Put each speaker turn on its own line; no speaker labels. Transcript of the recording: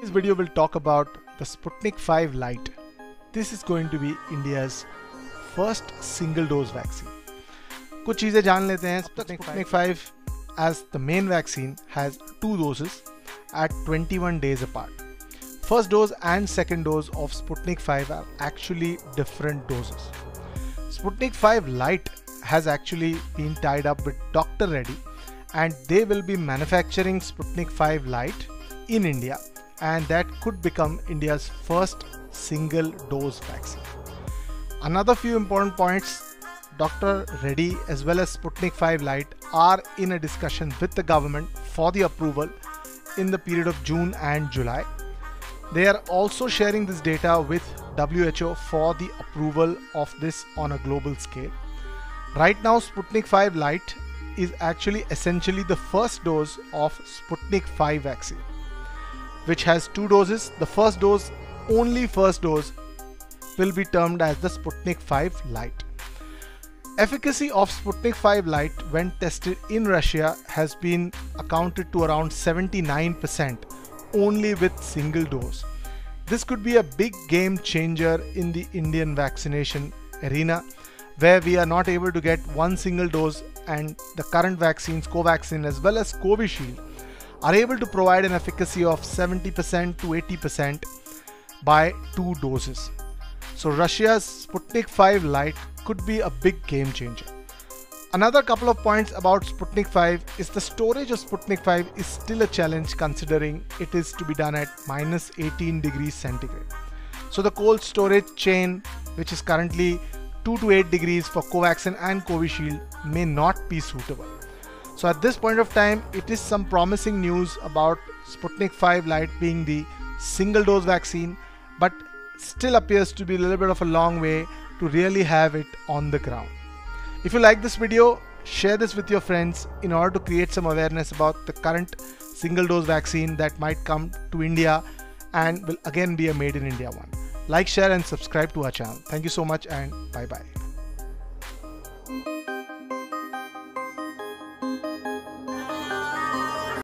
This video will talk about the Sputnik 5 Lite. This is going to be India's first single dose vaccine. कुछ चीज़ें जान लेते हैं Sputnik 5 as the main vaccine has two doses at 21 days apart. First dose and second dose of Sputnik 5 are actually different doses. Sputnik 5 Lite has actually been tied up with Dr. Reddy and they will be manufacturing Sputnik 5 Lite in India and that could become India's first single dose vaccine. Another few important points Dr. Reddy as well as Sputnik 5 Light are in a discussion with the government for the approval in the period of June and July. They are also sharing this data with WHO for the approval of this on a global scale. Right now, Sputnik 5 Light is actually essentially the first dose of Sputnik 5 vaccine which has two doses. The first dose, only first dose, will be termed as the Sputnik 5 Light. Efficacy of Sputnik 5 Light when tested in Russia has been accounted to around 79% only with single dose. This could be a big game changer in the Indian vaccination arena where we are not able to get one single dose and the current vaccines Covaxin as well as Covishield are able to provide an efficacy of 70% to 80% by two doses. So Russia's Sputnik 5 Light could be a big game changer. Another couple of points about Sputnik 5 is the storage of Sputnik 5 is still a challenge considering it is to be done at minus 18 degrees centigrade. So the cold storage chain which is currently 2 to 8 degrees for Covaxin and Covishield may not be suitable. So at this point of time, it is some promising news about Sputnik 5 Light being the single dose vaccine, but still appears to be a little bit of a long way to really have it on the ground. If you like this video, share this with your friends in order to create some awareness about the current single dose vaccine that might come to India and will again be a made in India one. Like, share and subscribe to our channel. Thank you so much and bye bye.